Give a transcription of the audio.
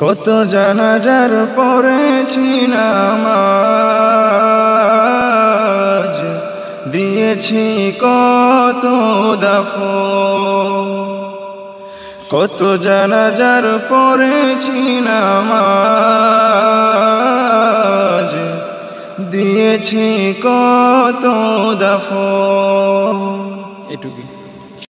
কত জানাজার পড়েছি নামাজ দিয়েছি কত দাফ কত জানাজার পড়েছি নামাজ দিয়েছি কত দাফ এটুকু